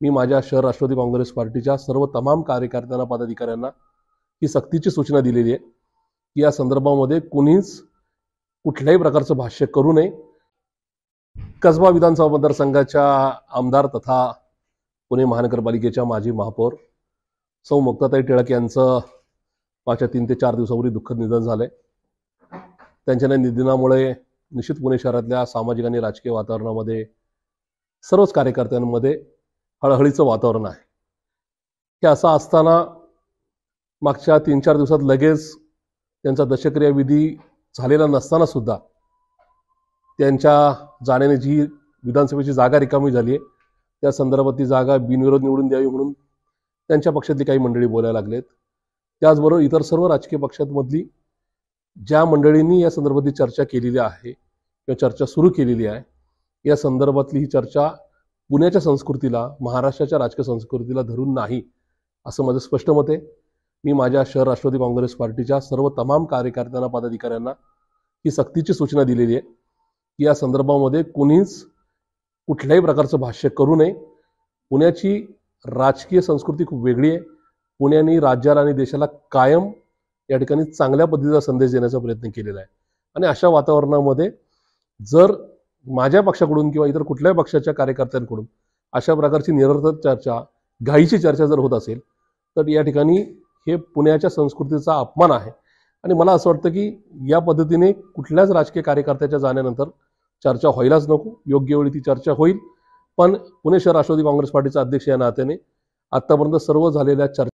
मी माझ्या शहर राष्ट्रवादी काँग्रेस पार्टीच्या सर्व तमाम कार्यकर्त्यांना पदाधिकाऱ्यांना ही सक्तीची सूचना दिलेली आहे. की या संदर्भामध्ये कुणीच कुठल्याही प्रकारचं भाष्य करू नये. कसबा विधानसभा मतदारसंघाच्या आमदार तथा पुणे महानगरपालिकेच्या माजी महापौर सौ मुक्ताताई टिळक यांचं मागच्या तीन ते चार दिवसापूर्वी दुःखद निधन झालंय. त्यांच्या निधनामुळे निश्चित पुणे शहरातल्या सामाजिक आणि राजकीय वातावरणामध्ये सर्वच कार्यकर्त्यांमध्ये हळहळीचं वातावरण आहे. हे असं असताना मागच्या तीन चार दिवसात लगेच त्यांचा दशक्रिया विधी झालेला नसताना सुद्धा त्यांच्या जाण्याने जी विधानसभेची जागा रिकामी झाली आहे त्या संदर्भात ती जागा बिनविरोध निवडून द्यावी म्हणून त्यांच्या पक्षातली काही मंडळी बोलायला लागलेत. त्याचबरोबर इतर सर्व राजकीय पक्षांमधली ज्या मंडळींनी या संदर्भातली चर्चा केलेली आहे किंवा चर्चा सुरू केलेली आहे या संदर्भातली ही चर्चा पुण्याच्या संस्कृतीला महाराष्ट्राच्या राजकीय संस्कृतीला धरून नाही असं माझं स्पष्ट मत आहे. मी माझ्या शहर राष्ट्रवादी काँग्रेस पार्टीच्या सर्व तमाम कार्यकर्त्यांना पदाधिकाऱ्यांना ही सक्तीची सूचना दिलेली आहे की या संदर्भामध्ये कुणीच कुठल्याही प्रकारचं भाष्य करू नये. पुण्याची राजकीय संस्कृती खूप वेगळी आहे. पुण्याने राज्याला आणि देशाला कायम या ठिकाणी चांगल्या पद्धतीचा संदेश देण्याचा प्रयत्न केलेला आहे. आणि अशा वातावरणामध्ये जर माझ्या पक्षाकडून किंवा इतर कुठल्याही पक्षाच्या कार्यकर्त्यांकडून अशा प्रकारची निरर्थक चर्चा घाईची चर्चा जर होत असेल तर या ठिकाणी हे पुण्याच्या संस्कृतीचा अपमान आहे. आणि मला असं वाटतं की या पद्धतीने कुठल्याच राजकीय कार्यकर्त्याच्या जाण्यानंतर चर्चा व्हायलाच नको. योग्य वेळी ती चर्चा होईल. पण पुणे शहर राष्ट्रवादी काँग्रेस पार्टीचा अध्यक्ष या नात्याने आत्तापर्यंत सर्व झालेल्या चर्चा